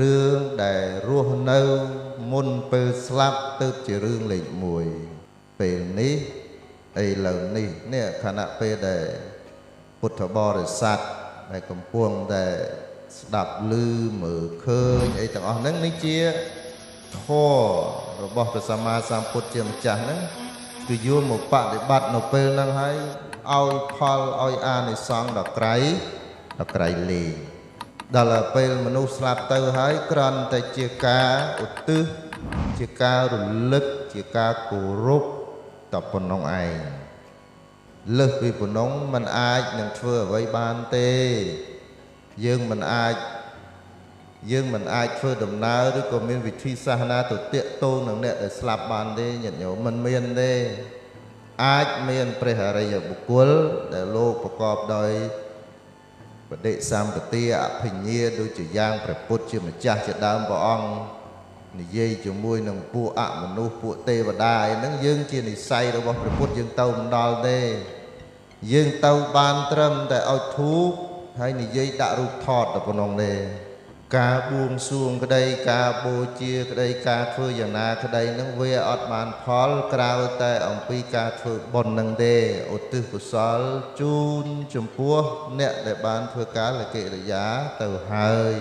រឿងដែលរស់នៅមុនពេលស្លាប់ទៅជារឿងលេខ1ពេលនេះឥឡូវនេះនេះខណៈពេលដែលពុទ្ធបរិស័ទដែលកំពុងតែស្ដាប់ឮមើលឃើញអីទាំងអស់ហ្នឹងនេះជាធម៌របស់ព្រះសម្មាសម្ពុទ្ធជាម្ចាស់ហ្នឹងគឺយកមកបដិបត្តិនៅពេលហ្នឹងហើយឲ្យផលឲ្យអានិសង្សដល់ក្រៃដល់ក្រៃលេង ដល់ពេលមនុស្សស្លាប់ទៅហើយគ្រាន់តែជាការឧទ្ទិសជាការរលឹកជាការគោរពតែប៉ុណ្ណឹងឯងលើសពីប៉ុណ្ណឹងมันអាចនឹងធ្វើអ្វីបានទេ យើងមិនអាចយើងមិនអាចធ្វើដំណើរឬក៏មានវិធីសាសនាទៅតាកតូននឹងអ្នកដែលស្លាប់បានទេញាតិញោមមិនមានទេអាចមានព្រះអរិយបុគ្គលដែលលោកប្រកបដោយ បដិសម្បទាអភិញ្ញាដូចជាយ៉ាងព្រះពុទ្ធជាម្ចាស់ជាដើមព្រះអង្គនិយាយជាមួយនឹងពួកអមនុស្សពួកទេវតាអីហ្នឹងយើងជានិស័យរបស់ព្រះពុទ្ធយើងទៅមិនដល់ទេយើងទៅបានត្រឹមតែឲ្យធូបហើយនិយាយដាក់រូបថតតែប៉ុណ្ណឹងទេ ការបួងសួងក្តីការបូជាក្តីការធ្វើយ៉ាងណាក្តីនឹងវាអត់បានផលក្រៅតែអំពីការធ្វើបុណ្យនឹងទេឧទ្ទិសកុសលជូនចំពោះអ្នកដែលបានធ្វើការលកិរិយាទៅហើយ